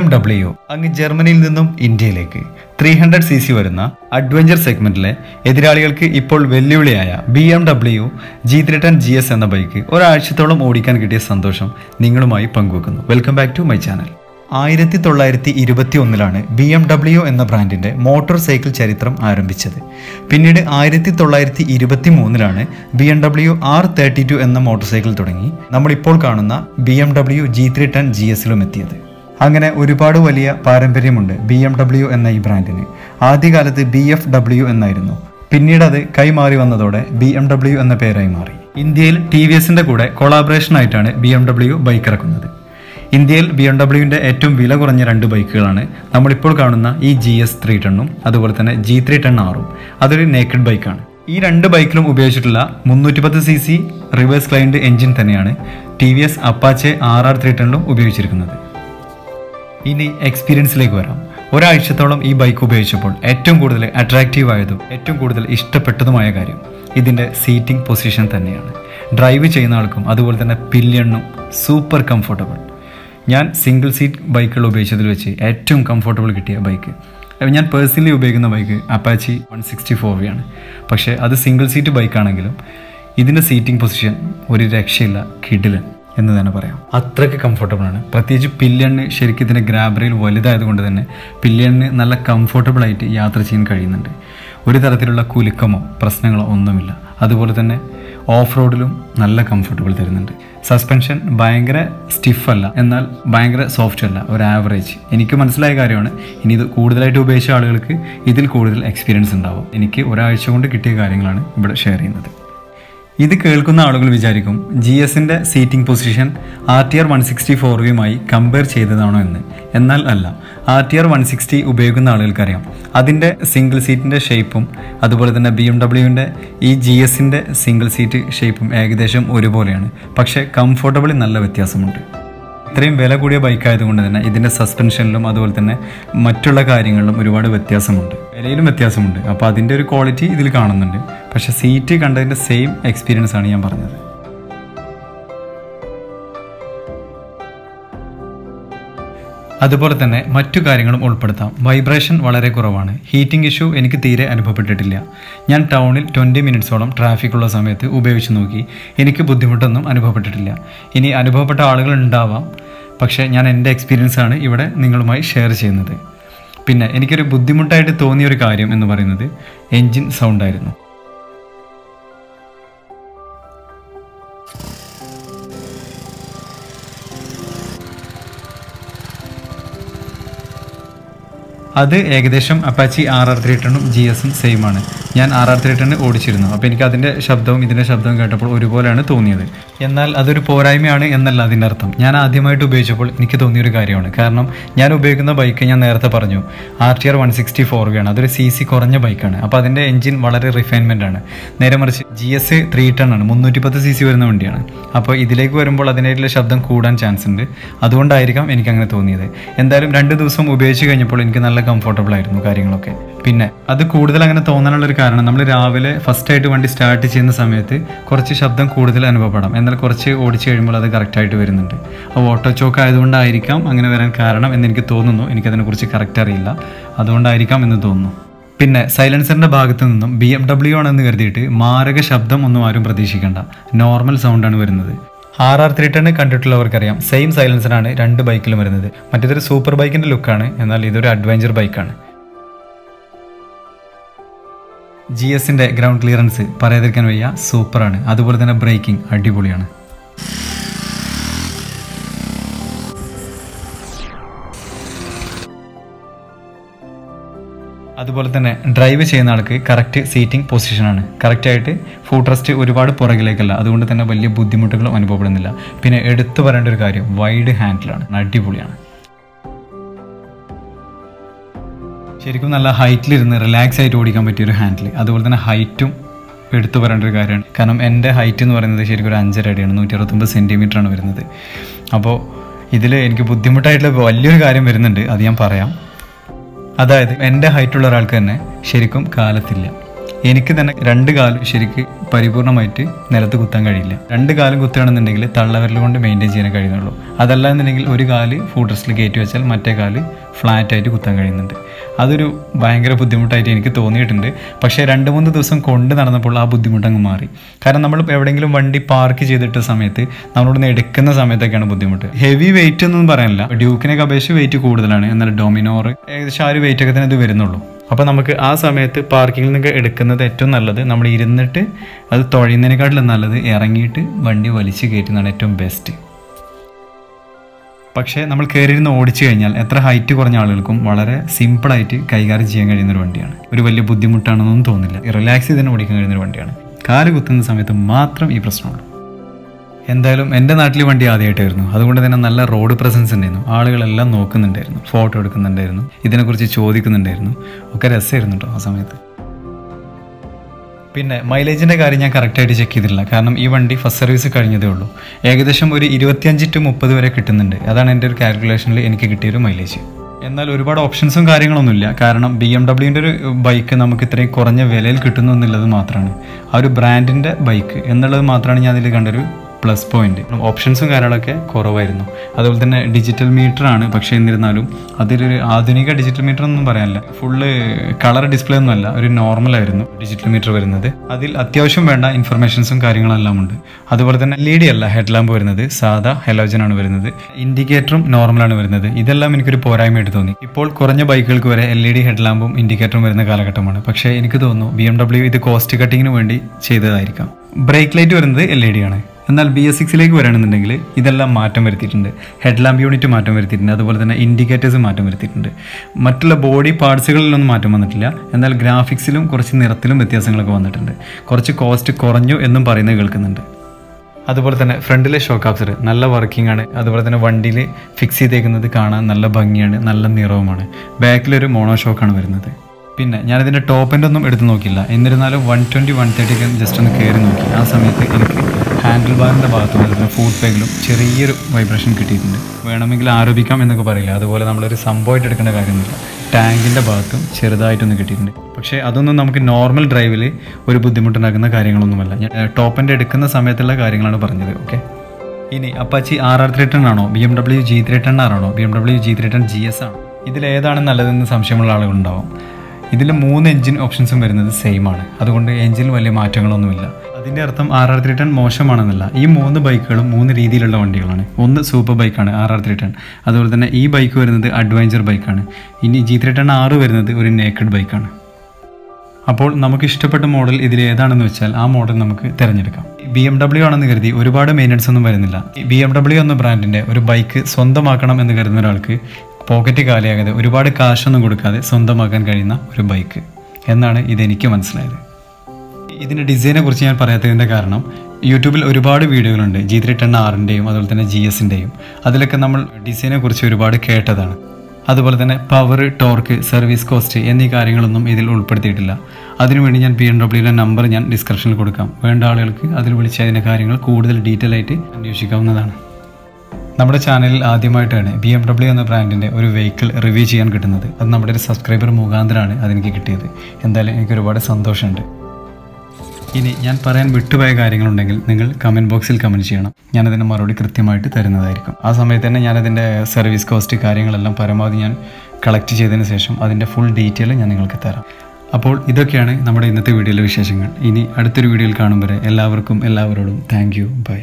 M W അങ്ങ് ജർമ്മനിയിൽ നിന്നും ഇന്ത്യയിലേക്ക്. ത്രീ ഹൺഡ്രഡ് സി സി വരുന്ന അഡ്വഞ്ചർ സെഗ്മെന്റിലെ എതിരാളികൾക്ക് ഇപ്പോൾ വെല്ലുവിളിയായ B M W G three ten G S എന്ന ബൈക്ക് ഒരാഴ്ചത്തോളം ഓടിക്കാൻ കിട്ടിയ സന്തോഷം നിങ്ങളുമായി പങ്കുവെക്കുന്നു. Welcome back to my channel ആയിരത്തി തൊള്ളായിരത്തി ഇരുപത്തി ഒന്നിലാണ് ബി എം ഡബ്ല്യു എന്ന ബ്രാൻഡിന്റെ മോട്ടോർ സൈക്കിൾ ചരിത്രം ആരംഭിച്ചത്. പിന്നീട് ആയിരത്തി തൊള്ളായിരത്തി ഇരുപത്തി മൂന്നിലാണ് B M W R thirty two എന്ന മോട്ടോർ സൈക്കിൾ തുടങ്ങി. നമ്മളിപ്പോൾ കാണുന്ന B M W G three ten G എസിലും എത്തിയത്. അങ്ങനെ ഒരുപാട് വലിയ പാരമ്പര്യമുണ്ട് ബി എം ഡബ്ല്യു എന്ന ഈ ബ്രാൻഡിന്. ആദ്യകാലത്ത് ബി എഫ് ഡബ്ല്യു എന്നായിരുന്നു. പിന്നീട് അത് കൈമാറി വന്നതോടെ ബി എം ഡബ്ല്യു എന്ന പേരായി മാറി. ഇന്ത്യയിൽ ടി വി എസിന്റെ കൂടെ കൊളാബറേഷൻ ആയിട്ടാണ് ബി എം ഡബ്ല്യു ബൈക്ക് ഇറക്കുന്നത്. ഇന്ത്യയിൽ ബി എം ഡബ്ല്യുവിന്റെ ഏറ്റവും വില കുറഞ്ഞ രണ്ട് ബൈക്കുകളാണ് നമ്മളിപ്പോൾ കാണുന്ന ഈ ജി എസ് ത്രീ ടെണ്ണും അതുപോലെ തന്നെ ജി ത്രീ ടെൺ ആറും. അതൊരു നേക്കഡ് ബൈക്കാണ്. ഈ രണ്ട് ബൈക്കിലും ഉപയോഗിച്ചിട്ടുള്ള മുന്നൂറ്റി പത്ത് സി സി റിവേഴ്സ് ക്ലൈൻഡ് എഞ്ചിൻ തന്നെയാണ് T V S Apache R R three ടെണ്ണിലും ഉപയോഗിച്ചിരിക്കുന്നത്. ഇനി എക്സ്പീരിയൻസിലേക്ക് വരാം. ഒരാഴ്ചത്തോളം ഈ ബൈക്ക് ഉപയോഗിച്ചപ്പോൾ ഏറ്റവും കൂടുതൽ അട്രാക്റ്റീവ് ആയതും ഏറ്റവും കൂടുതൽ ഇഷ്ടപ്പെട്ടതുമായ കാര്യം ഇതിന്റെ സീറ്റിംഗ് പൊസിഷൻ തന്നെയാണ്. ഡ്രൈവ് ചെയ്യുന്ന ആൾക്കും അതുപോലെ തന്നെ പില്യണ്ണും സൂപ്പർ കംഫർട്ടബിൾ ഞാൻ സിംഗിൾ സീറ്റ് ബൈക്കുകൾ ഉപയോഗിച്ചതിൽ വെച്ച് ഏറ്റവും കംഫർട്ടബിൾ കിട്ടിയ ബൈക്ക് ഞാൻ പേഴ്സണലി ഉപയോഗിക്കുന്ന bike Apache one sixty four V ആണ്. പക്ഷേ അത് സിംഗിൾ സീറ്റ് ബൈക്കാണെങ്കിലും ഇതിന്റെ സീറ്റിംഗ് പൊസിഷൻ ഒരു രക്ഷയില്ല കിടിലൻ. എന്ന് തന്നെ പറയാം. അത്രയ്ക്ക് കംഫർട്ടബിൾ ആണ്. പ്രത്യേകിച്ച് പില്ലണ്ണ് ശരിക്കും ഇതിന്റെ ഗ്രാബറയിൽ വലുതായതുകൊണ്ട് തന്നെ പില്ലണ്ണ് നല്ല കംഫർട്ടബിൾ ആയിട്ട് യാത്ര ചെയ്യാൻ കഴിയുന്നുണ്ട്. ഒരു തരത്തിലുള്ള കുലുക്കമോ പ്രശ്നങ്ങളോ ഒന്നുമില്ല. അതുപോലെ തന്നെ ഓഫ് റോഡിലും നല്ല കംഫർട്ടബിൾ തരുന്നുണ്ട്. സസ്പെൻഷൻ ഭയങ്കര സ്റ്റിഫല്ല എന്നാൽ ഭയങ്കര സോഫ്റ്റ് അല്ല. ഒരു ആവറേജ് എനിക്ക് മനസ്സിലായ കാര്യമാണ് ഇനി ഇത് കൂടുതലായിട്ട് ഉപയോഗിച്ച ആളുകൾക്ക് ഇതിൽ കൂടുതൽ എക്സ്പീരിയൻസ് ഉണ്ടാവും. എനിക്ക് ഒരാഴ്ച കൊണ്ട് കിട്ടിയ കാര്യങ്ങളാണ് ഇവിടെ ഷെയർ ചെയ്യുന്നത്. ഇത് കേൾക്കുന്ന ആളുകൾ വിചാരിക്കും ജി എസിന്റെ seating position R T R one sixty ഫോറുമായി compare ചെയ്തതാണോ എന്ന്. എന്നാൽ അല്ല R T R one sixty ഉപയോഗിക്കുന്ന ആളുകൾക്കറിയാം. അതിന്റെ സിംഗിൾ സീറ്റിന്റെ ഷേപ്പും അതുപോലെ തന്നെ ബി എം ഡബ്ല്യുവിന്റെ ഈ ജി എസിന്റെ സിംഗിൾ സീറ്റ് ഷേപ്പും ഏകദേശം ഒരുപോലെയാണ്. പക്ഷേ കംഫോർട്ടബിളി നല്ല വ്യത്യാസമുണ്ട്. ഇത്രയും വില കൂടിയ ബൈക്ക് ആയതുകൊണ്ട് തന്നെ ഇതിന്റെ സസ്പെൻഷനിലും അതുപോലെ തന്നെ മറ്റുള്ള കാര്യങ്ങളിലും ഒരുപാട് വ്യത്യാസമുണ്ട്. വിലയിലും വ്യത്യാസമുണ്ട്. അപ്പോൾ അതിന്റെ ഒരു ക്വാളിറ്റി ഇതിൽ കാണുന്നുണ്ട്. പക്ഷേ സീറ്റ് കണ്ടതിന്റെ സെയിം എക്സ്പീരിയൻസ് ആണ് ഞാൻ പറഞ്ഞത്. അതുപോലെ തന്നെ മറ്റു കാര്യങ്ങളും ഉൾപ്പെടുത്താം. വൈബ്രേഷൻ വളരെ കുറവാണ്. ഹീറ്റിംഗ് ഇഷ്യൂ എനിക്ക് തീരെ അനുഭവപ്പെട്ടിട്ടില്ല. ഞാൻ ടൗണിൽ ട്വന്റി മിനിറ്റ്സോളം ട്രാഫിക്കുള്ള സമയത്ത് ഉപയോഗിച്ച് നോക്കി. എനിക്ക് ബുദ്ധിമുട്ടൊന്നും അനുഭവപ്പെട്ടിട്ടില്ല. ഇനി അനുഭവപ്പെട്ട ആളുകൾ ഉണ്ടാവാം. പക്ഷേ ഞാൻ എന്റെ എക്സ്പീരിയൻസ് ആണ് ഇവിടെ നിങ്ങളുമായി ഷെയർ ചെയ്യുന്നത്. പിന്നെ എനിക്കൊരു ബുദ്ധിമുട്ടായിട്ട് തോന്നിയ ഒരു കാര്യം എന്ന് പറയുന്നത് എൻജിൻ സൗണ്ട് അത് ഏകദേശം അപ്പാച്ചി ആർ ആർ ത്രീ ടെണ്ണും ജി എസും സെയിം ആണ് ഞാൻ ആർ ആർ ത്രീ ടെണ്ണ് ഓടിച്ചിരുന്നു. അപ്പോൾ എനിക്ക് അതിന്റെ ശബ്ദവും ഇതിന്റെ ശബ്ദവും കേട്ടപ്പോൾ ഒരുപോലെയാണ് തോന്നിയത്. എന്നാൽ അതൊരു പോരായ്മയാണ് എന്നല്ല അതിന്റെ അർത്ഥം. ഞാൻ ആദ്യമായിട്ട് ഉപയോഗിച്ചപ്പോൾ എനിക്ക് തോന്നിയൊരു കാര്യമാണ്. കാരണം ഞാൻ ഉപയോഗിക്കുന്ന ബൈക്ക് ഞാൻ നേരത്തെ പറഞ്ഞു. R T R one sixty four ആണ്. അതൊരു സി സി കുറഞ്ഞ ബൈക്കാണ്. അപ്പോൾ അതിന്റെ എഞ്ചിൻ വളരെ റിഫൈൻമെന്റ് ആണ്. നേരെ മറിച്ച് ജി എസ് ത്രീ ടെൺ ആണ്. മുന്നൂറ്റി പത്ത് സി സി വരുന്ന വണ്ടിയാണ്. അപ്പോൾ ഇതിലേക്ക് വരുമ്പോൾ അതിനായിട്ടുള്ള ശബ്ദം കൂടാൻ ചാൻസ് ഉണ്ട്. അതുകൊണ്ടായിരിക്കാം എനിക്കങ്ങനെ തോന്നിയത്. എന്തായാലും രണ്ട് ദിവസം ഉപയോഗിച്ച് കഴിഞ്ഞപ്പോൾ എനിക്ക് നല്ല കംഫർട്ടബിൾ ആയിരുന്നു കാര്യങ്ങളൊക്കെ. പിന്നെ അത് കൂടുതൽ അങ്ങനെ തോന്നാനുള്ളൊരു കാരണം നമ്മൾ രാവിലെ ഫസ്റ്റ് ആയിട്ട് വണ്ടി സ്റ്റാർട്ട് ചെയ്യുന്ന സമയത്ത് കുറച്ച് ശബ്ദം കൂടുതൽ അനുഭവപ്പെടാം. എന്നാൽ കുറച്ച് ഓടിച്ചു കഴിയുമ്പോൾ അത് കറക്റ്റായിട്ട് വരുന്നുണ്ട്. അപ്പോൾ ഓട്ടോ ചോക്ക് ആയതുകൊണ്ടായിരിക്കാം അങ്ങനെ വരാൻ കാരണം എന്ന് എനിക്ക് തോന്നുന്നു. എനിക്കതിനെക്കുറിച്ച് കറക്റ്റ് അറിയില്ല. അതുകൊണ്ടായിരിക്കാം എന്ന് തോന്നുന്നു. പിന്നെ സൈലൻസറിന്റെ ഭാഗത്തു നിന്നും ബി എം ഡബ്ല്യു ആണെന്ന് കരുതിയിട്ട് മാരക ശബ്ദം ഒന്നും ആരും പ്രതീക്ഷിക്കേണ്ട. നോർമൽ സൗണ്ടാണ് വരുന്നത്. ആർ ആർ ത്രീ ടെൺ കണ്ടിട്ടുള്ളവർക്കറിയാം. സെയിം സൈലൻസറാണ് രണ്ട് ബൈക്കിലും വരുന്നത്. മറ്റേതൊരു സൂപ്പർ ബൈക്കിന്റെ ലുക്കാണ് എന്നാൽ ഇതൊരു അഡ്വഞ്ചർ ബൈക്കാണ് ജി എസിന്റെ ഗ്രൗണ്ട് ക്ലിയറൻസ് പറയാതിരിക്കാൻ വയ്യ. സൂപ്പറാണ് അതുപോലെ തന്നെ ബ്രേക്കിംഗ് അടിപൊളിയാണ്. അതുപോലെ തന്നെ ഡ്രൈവ് ചെയ്യുന്ന ആൾക്ക് കറക്റ്റ് സീറ്റിംഗ് പൊസിഷനാണ് കറക്റ്റായിട്ട് ഫുഡ് റെസ്റ്റ് ഒരുപാട് പുറകിലേക്കല്ല. അതുകൊണ്ട് തന്നെ വലിയ ബുദ്ധിമുട്ടുകളും അനുഭവപ്പെടുന്നില്ല. പിന്നെ എടുത്തു പറയേണ്ട ഒരു കാര്യം വൈഡ് ഹാൻഡിലാണ് അടിപൊളിയാണ്. ശരിക്കും നല്ല ഹൈറ്റിലിരുന്ന് റിലാക്സ് ആയിട്ട് ഓടിക്കാൻ പറ്റിയ ഒരു ഹാൻഡിൽ അതുപോലെ തന്നെ ഹൈറ്റും എടുത്തു പറയേണ്ട ഒരു കാര്യമാണ്. കാരണം എന്റെ ഹൈറ്റ് എന്ന് പറയുന്നത് ശരിക്കും ഒരു അഞ്ചര അടിയാണ്. നൂറ്റി അറുപത്തൊമ്പത് സെന്റിമീറ്റർ ആണ് വരുന്നത്. അപ്പോൾ ഇതിൽ എനിക്ക് ബുദ്ധിമുട്ടായിട്ടുള്ള വലിയൊരു കാര്യം വരുന്നുണ്ട്. അത് ഞാൻ പറയാം. അതായത് എന്റെ ഹൈറ്റുള്ള ഒരാൾക്ക് തന്നെ ശരിക്കും കാലത്തില്ല. എനിക്ക് തന്നെ രണ്ട് കാലും ശരിക്ക് പരിപൂർണമായിട്ട് നിലത്ത് കുത്താൻ കഴിയില്ല. രണ്ട് കാലം കുത്തുകയാണെന്നുണ്ടെങ്കിൽ തള്ളവരൽ കൊണ്ട് മെയിന്റെയിൻ ചെയ്യാൻ കഴിയുന്നുള്ളൂ. അതല്ല എന്നുണ്ടെങ്കിൽ ഒരു കാൽ ഫുഡ്രസ്റ്റിൽ കയറ്റി വെച്ചാൽ മറ്റേ കാൽ ഫ്ലാറ്റായിട്ട് കുത്താൻ കഴിയുന്നുണ്ട്. അതൊരു ഭയങ്കര ബുദ്ധിമുട്ടായിട്ട് എനിക്ക് തോന്നിയിട്ടുണ്ട്. പക്ഷേ രണ്ട് മൂന്ന് ദിവസം കൊണ്ട് നടന്നപ്പോൾ ആ ബുദ്ധിമുട്ട് അങ്ങ് മാറി. കാരണം നമ്മൾ എവിടെയെങ്കിലും വണ്ടി പാർക്ക് ചെയ്തിട്ട സമയത്ത് നമ്മളിവിടുന്ന് എടുക്കുന്ന സമയത്തൊക്കെയാണ് ബുദ്ധിമുട്ട്. ഹെവി വെയിറ്റ് ഒന്നും പറയാനില്ല. ഡ്യൂക്കിനൊക്കെ അപേക്ഷിച്ച് വെയിറ്റ് കൂടുതലാണ്. എന്നാൽ ഡൊമിനോർ ഏകദേശം ആ ഒരു വെയിറ്റൊക്കെ തന്നെ ഇത് വരുന്നുള്ളൂ. അപ്പോൾ നമുക്ക് ആ സമയത്ത് പാർക്കിങ്ങിൽ നിന്നൊക്കെ എടുക്കുന്നത് ഏറ്റവും നല്ലത്. നമ്മൾ ഇരുന്നിട്ട് അത് തുഴയുന്നതിനെക്കാട്ടിലും നല്ലത് ഇറങ്ങിയിട്ട് വണ്ടി വലിച്ചു കയറ്റുന്നതാണ് ഏറ്റവും ബെസ്റ്റ് പക്ഷേ നമ്മൾ കയറിയിരുന്ന് ഓടിച്ചു കഴിഞ്ഞാൽ എത്ര ഹൈറ്റ് കുറഞ്ഞ ആളുകൾക്കും വളരെ സിമ്പിളായിട്ട് കൈകാര്യം ചെയ്യാൻ കഴിയുന്ന ഒരു വണ്ടിയാണ്. ഒരു വലിയ ബുദ്ധിമുട്ടാണെന്നൊന്നും തോന്നില്ല റിലാക്സ് ചെയ്ത് തന്നെ ഓടിക്കാൻ കഴിയുന്ന ഒരു വണ്ടിയാണ്. കാൽ കുത്തുന്ന സമയത്ത് മാത്രം ഈ പ്രശ്നമുള്ളൂ. എന്തായാലും എന്റെ നാട്ടിൽ വണ്ടി ആദ്യമായിട്ടായിരുന്നു അതുകൊണ്ട് തന്നെ നല്ല റോഡ് പ്രസൻസ് ഉണ്ടായിരുന്നു. ആളുകളെല്ലാം നോക്കുന്നുണ്ടായിരുന്നു. ഫോട്ടോ എടുക്കുന്നുണ്ടായിരുന്നു. ഇതിനെക്കുറിച്ച് ചോദിക്കുന്നുണ്ടായിരുന്നു. ഒക്കെ രസമായിരുന്നു കേട്ടോ ആ സമയത്ത്. പിന്നെ മൈലേജിന്റെ കാര്യം ഞാൻ കറക്റ്റായിട്ട് ചെക്ക് ചെയ്തിട്ടില്ല. കാരണം ഈ വണ്ടി ഫസ്റ്റ് സർവീസ് കഴിഞ്ഞതേ ഉള്ളൂ. ഏകദേശം ഒരു ഇരുപത്തിയഞ്ച് ടു മുപ്പത് വരെ കിട്ടുന്നുണ്ട്. അതാണ് എന്റെ ഒരു കാൽക്കുലേഷനിൽ എനിക്ക് കിട്ടിയൊരു മൈലേജ് എന്നാൽ ഒരുപാട് ഓപ്ഷൻസും കാര്യങ്ങളൊന്നുമില്ല കാരണം ബി എം ഡബ്ല്യുവിന്റെ ഒരു ബൈക്ക് നമുക്ക് ഇത്രയും കുറഞ്ഞ വിലയിൽ കിട്ടുന്നു എന്നുള്ളത് മാത്രമാണ് ആ ഒരു ബ്രാൻഡിന്റെ ബൈക്ക് എന്നുള്ളത് മാത്രമാണ് ഞാൻ അതിൽ കണ്ടൊരു പ്ലസ് പോയിന്റ് ഓപ്ഷൻസും കാര്യങ്ങളൊക്കെ കുറവായിരുന്നു. അതുപോലെ തന്നെ ഡിജിറ്റൽ മീറ്റർ ആണ്. പക്ഷേ എന്നിരുന്നാലും അതിലൊരു ആധുനിക ഡിജിറ്റൽ മീറ്റർ ഒന്നും പറയാനില്ല. ഫുള്ള് കളർ ഡിസ്പ്ലേ ഒന്നും അല്ല. ഒരു നോർമൽ ആയിരുന്നു ഡിജിറ്റൽ മീറ്റർ വരുന്നത്. അതിൽ അത്യാവശ്യം വേണ്ട ഇൻഫർമേഷൻസും കാര്യങ്ങളെല്ലാം ഉണ്ട്. അതുപോലെ തന്നെ എൽ ഇ ഡി അല്ല ഹെഡ് ലാമ്പ് വരുന്നത്. സാധാ ഹെലോജൻ ആണ് വരുന്നത്. ഇൻഡിക്കേറ്ററും നോർമലാണ് വരുന്നത്. ഇതെല്ലാം എനിക്കൊരു പോരായ്മയായിട്ട് തോന്നി. ഇപ്പോൾ കുറഞ്ഞ ബൈക്കുകൾക്ക് വരെ എൽ ഇ ഡി ഹെഡ് ലാമ്പും ഇൻഡിക്കേറ്ററും വരുന്ന കാലഘട്ടമാണ്. പക്ഷേ എനിക്ക് തോന്നുന്നു ബി എം ഡബ്ല്യു ഇത് കോസ്റ്റ് കട്ടിങ്ങിന് വേണ്ടി ചെയ്തതായിരിക്കാം. ബ്രേക്ക് ലൈറ്റ് വരുന്നത് എൽ ഇ ഡി ആണ്. എന്നാൽ ബി എസ് സിക്സിലേക്ക് വരികയാണെന്നുണ്ടെങ്കിൽ ഇതെല്ലാം മാറ്റം വരുത്തിയിട്ടുണ്ട്. ഹെഡ് ലാമ്പ് യൂണിറ്റ് മാറ്റം വരുത്തിയിട്ടുണ്ട്. അതുപോലെ തന്നെ ഇൻഡിക്കേറ്റേഴ്സ് മാറ്റം വരുത്തിയിട്ടുണ്ട്. മറ്റുള്ള ബോഡി പാർട്സുകളിലൊന്നും മാറ്റം വന്നിട്ടില്ല. എന്നാൽ ഗ്രാഫിക്സിലും കുറച്ച് നിറത്തിലും വ്യത്യാസങ്ങളൊക്കെ വന്നിട്ടുണ്ട്. കുറച്ച് കോസ്റ്റ് കുറഞ്ഞു എന്നും പറയുന്നത് കേൾക്കുന്നുണ്ട്. അതുപോലെ തന്നെ ഫ്രണ്ടിലെ ഷോക്ക് ആബ്സർ നല്ല വർക്കിംഗ് ആണ്. അതുപോലെ തന്നെ വണ്ടിയിൽ ഫിക്സ് ചെയ്തേക്കുന്നത് കാണാൻ നല്ല ഭംഗിയാണ്. നല്ല നിറവുമാണ്. ബാക്കിലൊരു മോണോ ഷോക്കാണ് വരുന്നത്. പിന്നെ ഞാനിതിന്റെ ടോപ്പ് എൻഡ് ഒന്നും എടുത്ത് നോക്കില്ല എന്നിരുന്നാലും വൺ ട്വന്റി വൺ തേർട്ടിക്ക് ജസ്റ്റ് ഒന്ന് കയറി നോക്കി. ആ സമയത്ത് എനിക്ക് ഹാൻഡിൽ ബാറിന്റെ ഭാഗത്ത് അതുപോലെ ഫുഡ് പെഗിലും ചെറിയൊരു വൈബ്രേഷൻ കിട്ടിയിട്ടുണ്ട്. വേണമെങ്കിൽ ആരോപിക്കാം എന്നൊക്കെ പറയില്ല. അതുപോലെ നമ്മളൊരു സംഭവമായിട്ട് എടുക്കേണ്ട കാര്യമൊന്നുമില്ല ടാങ്കിന്റെ ഭാഗത്തും ചെറുതായിട്ടൊന്ന് കിട്ടിയിട്ടുണ്ട്. പക്ഷേ അതൊന്നും നമുക്ക് നോർമൽ ഡ്രൈവിൽ ഒരു ബുദ്ധിമുട്ടുണ്ടാക്കുന്ന കാര്യങ്ങളൊന്നുമല്ല. ഞാൻ ടോപ്പ് എൻഡ് എടുക്കുന്ന സമയത്തുള്ള കാര്യങ്ങളാണ് പറഞ്ഞത്. ഓക്കെ ഇനി Apache R R three ten ആണോ B M W G three ten R ആണോ B M W G three ten G S ആണോ ഇതിലേതാണ് നല്ലതെന്ന് സംശയമുള്ള ആളുകളുണ്ടാവും. ഇതിൽ മൂന്ന് എഞ്ചിൻ ഓപ്ഷൻസും വരുന്നത് സെയിം ആണ്. അതുകൊണ്ട് എഞ്ചിനിൽ വലിയ മാറ്റങ്ങളൊന്നുമില്ല. അതിന്റെ അർത്ഥം ആർ ആർ ത്രീ ടെൻ മോശമാണെന്നല്ല. ഈ മൂന്ന് ബൈക്കുകളും മൂന്ന് രീതിയിലുള്ള വണ്ടികളാണ്. ഒന്ന് സൂപ്പർ ബൈക്കാണ് ആർ ആർ ത്രീ ടെൻ അതുപോലെ തന്നെ ഈ ബൈക്ക് വരുന്നത് അഡ്വഞ്ചർ ബൈക്കാണ്. ഇനി ജി ത്രീ ടെൻ ആറ് വരുന്നത് ഒരു നേക്കഡ് ബൈക്കാണ്. അപ്പോൾ നമുക്ക് ഇഷ്ടപ്പെട്ട മോഡൽ ഇതിൽ ഏതാണെന്ന് വെച്ചാൽ ആ മോഡൽ നമുക്ക് തിരഞ്ഞെടുക്കാം. ബി എം ഡബ്ല്യു ആണെന്ന് കരുതി ഒരുപാട് മെയിനൻസ് ഒന്നും വരുന്നില്ല. ബി എം ഡബ്ല്യു എന്ന ബ്രാൻഡിന്റെ ഒരു ബൈക്ക് സ്വന്തമാക്കണം എന്ന് കരുതുന്ന ഒരാൾക്ക് പോക്കറ്റ് കാലിയാകാതെ ഒരുപാട് കാശൊന്നും കൊടുക്കാതെ സ്വന്തമാക്കാൻ കഴിയുന്ന ഒരു ബൈക്ക് എന്നാണ് ഇതെനിക്ക് മനസ്സിലായത്. ഇതിന്റെ ഡിസൈനെ കുറിച്ച് ഞാൻ പറയാത്തതിന്റെ കാരണം യൂട്യൂബിൽ ഒരുപാട് വീഡിയോകളുണ്ട്. ജി ത്രീ ടെൻ ആറിന്റെയും അതുപോലെ തന്നെ ജി എസിന്റെയും അതിലൊക്കെ നമ്മൾ ഡിസൈനെ കുറിച്ച് ഒരുപാട് കേട്ടതാണ്. അതുപോലെ തന്നെ പവർ ടോർക്ക് സർവീസ് കോസ്റ്റ് എന്നീ കാര്യങ്ങളൊന്നും ഇതിൽ ഉൾപ്പെടുത്തിയിട്ടില്ല. അതിനുവേണ്ടി ഞാൻ പി എൻ ഡബ്ല്യൂയുടെ നമ്പർ ഞാൻ ഡിസ്ക്രിപ്ഷനിൽ കൊടുക്കാം. വേണ്ട ആളുകൾക്ക് അതിൽ വിളിച്ച് അതിന്റെ കാര്യങ്ങൾ കൂടുതൽ ഡീറ്റെയിൽ ആയിട്ട് അന്വേഷിക്കാവുന്നതാണ്. നമ്മുടെ ചാനലിൽ ആദ്യമായിട്ടാണ് ബി എം ഡബ്ല്യു എന്ന ബ്രാൻഡിന്റെ ഒരു വെഹിക്കിൾ റിവ്യൂ ചെയ്യാൻ കിട്ടുന്നത്. അത് നമ്മുടെ ഒരു സബ്സ്ക്രൈബർ മുഖാന്തരമാണ് അതെനിക്ക് കിട്ടിയത്. എന്തായാലും എനിക്ക് ഒരുപാട് സന്തോഷമുണ്ട്. ഇനി ഞാൻ പറയാൻ വിട്ടുപോയ കാര്യങ്ങളുണ്ടെങ്കിൽ നിങ്ങൾ കമന്റ് ബോക്സിൽ കമന്റ് ചെയ്യണം. ഞാനതിന് മറുപടി കൃത്യമായിട്ട് തരുന്നതായിരിക്കും. ആ സമയത്ത് തന്നെ ഞാനതിന്റെ സർവീസ് കോസ്റ്റ് കാര്യങ്ങളെല്ലാം പരമാവധി ഞാൻ കളക്ട് ചെയ്തതിന് ശേഷം അതിന്റെ ഫുൾ ഡീറ്റെയിൽ ഞാൻ നിങ്ങൾക്ക് തരാം. അപ്പോൾ ഇതൊക്കെയാണ് നമ്മുടെ ഇന്നത്തെ വീഡിയോയിലെ വിശേഷങ്ങൾ. ഇനി അടുത്തൊരു വീഡിയോയിൽ കാണും വരെ എല്ലാവർക്കും എല്ലാവരോടും താങ്ക് യു ബൈ